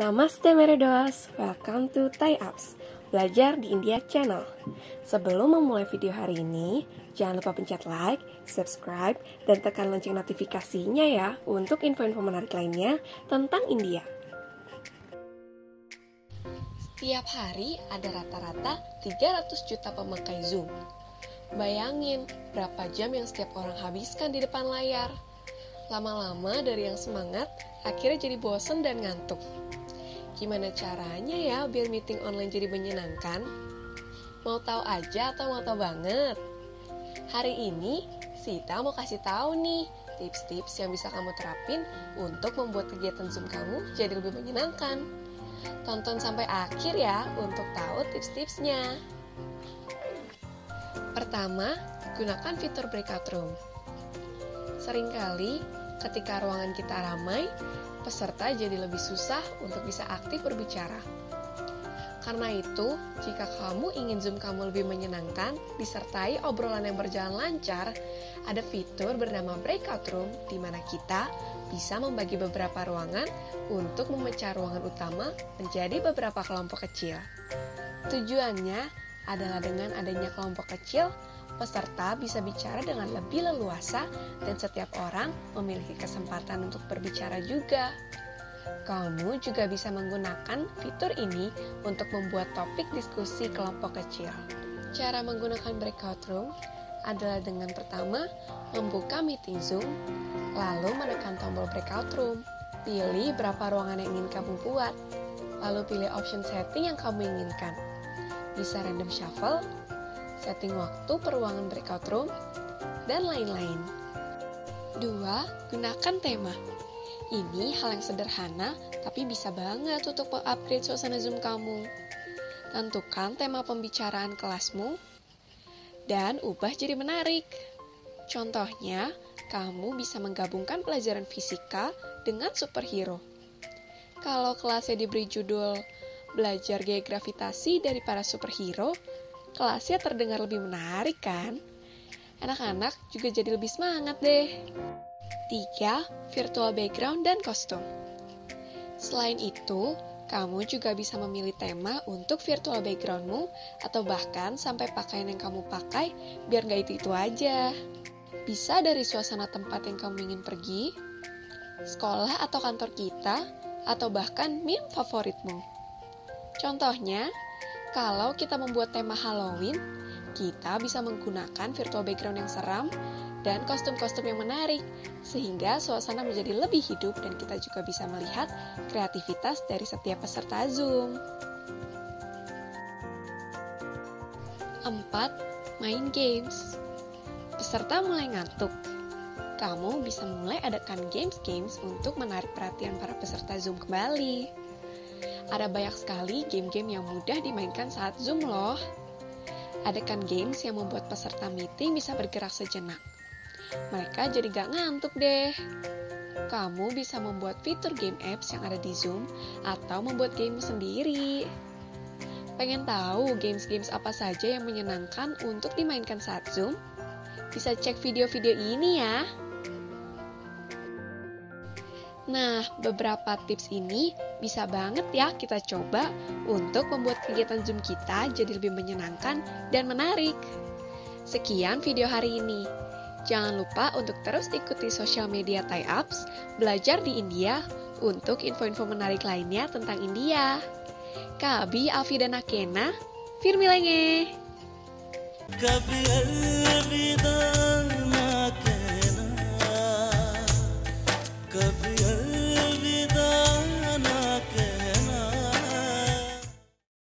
Namaste Meredos, welcome to Thai Apps, belajar di India Channel. Sebelum memulai video hari ini, jangan lupa pencet like, subscribe, dan tekan lonceng notifikasinya ya untuk info-info menarik lainnya tentang India. Setiap hari ada rata-rata 300 juta pemakai Zoom. Bayangin berapa jam yang setiap orang habiskan di depan layar. Lama-lama dari yang semangat, akhirnya jadi bosen dan ngantuk. Gimana caranya ya biar meeting online jadi menyenangkan? Mau tahu aja atau mau tahu banget? Hari ini Sita mau kasih tahu nih tips-tips yang bisa kamu terapin untuk membuat kegiatan Zoom kamu jadi lebih menyenangkan. Tonton sampai akhir ya untuk tahu tips-tipsnya. Pertama, gunakan fitur breakout room. Seringkali ketika ruangan kita ramai, peserta jadi lebih susah untuk bisa aktif berbicara. Karena itu, jika kamu ingin Zoom kamu lebih menyenangkan, disertai obrolan yang berjalan lancar, ada fitur bernama Breakout Room di mana kita bisa membagi beberapa ruangan untuk memecah ruangan utama menjadi beberapa kelompok kecil. Tujuannya adalah dengan adanya kelompok kecil, peserta bisa bicara dengan lebih leluasa dan setiap orang memiliki kesempatan untuk berbicara juga. Kamu juga bisa menggunakan fitur ini untuk membuat topik diskusi kelompok kecil. Cara menggunakan breakout room adalah dengan pertama membuka meeting Zoom, lalu menekan tombol breakout room. Pilih berapa ruangan yang ingin kamu buat, lalu pilih option setting yang kamu inginkan. Bisa random shuffle setting waktu peruangan breakout room, dan lain-lain. Dua, gunakan tema. Ini hal yang sederhana, tapi bisa banget untuk mengupgrade suasana Zoom kamu. Tentukan tema pembicaraan kelasmu, dan ubah jadi menarik. Contohnya, kamu bisa menggabungkan pelajaran fisika dengan superhero. Kalau kelasnya diberi judul Belajar Gaya Gravitasi dari para superhero, kelasnya terdengar lebih menarik kan? Anak-anak juga jadi lebih semangat deh. 3. Virtual background dan kostum. Selain itu, kamu juga bisa memilih tema untuk virtual backgroundmu atau bahkan sampai pakaian yang kamu pakai biar nggak itu-itu aja. Bisa dari suasana tempat yang kamu ingin pergi, sekolah atau kantor kita, atau bahkan meme favoritmu. Contohnya, kalau kita membuat tema Halloween, kita bisa menggunakan virtual background yang seram dan kostum-kostum yang menarik, sehingga suasana menjadi lebih hidup dan kita juga bisa melihat kreativitas dari setiap peserta Zoom. 4. Main games Peserta mulai ngantuk. Kamu bisa mulai adakan games-games untuk menarik perhatian para peserta Zoom kembali. Ada banyak sekali game-game yang mudah dimainkan saat Zoom loh. Adakan games yang membuat peserta meeting bisa bergerak sejenak. Mereka jadi gak ngantuk deh. Kamu bisa membuat fitur game apps yang ada di Zoom atau membuat game sendiri. Pengen tahu games-games apa saja yang menyenangkan untuk dimainkan saat Zoom? Bisa cek video-video ini ya. Nah, beberapa tips ini bisa banget ya kita coba untuk membuat kegiatan Zoom kita jadi lebih menyenangkan dan menarik. Sekian video hari ini. Jangan lupa untuk terus ikuti sosial media Thai Apps, belajar di India untuk info-info menarik lainnya tentang India. Kabi Alfi dan Akena, Firmilenge.